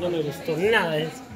no me gustó nada de eso.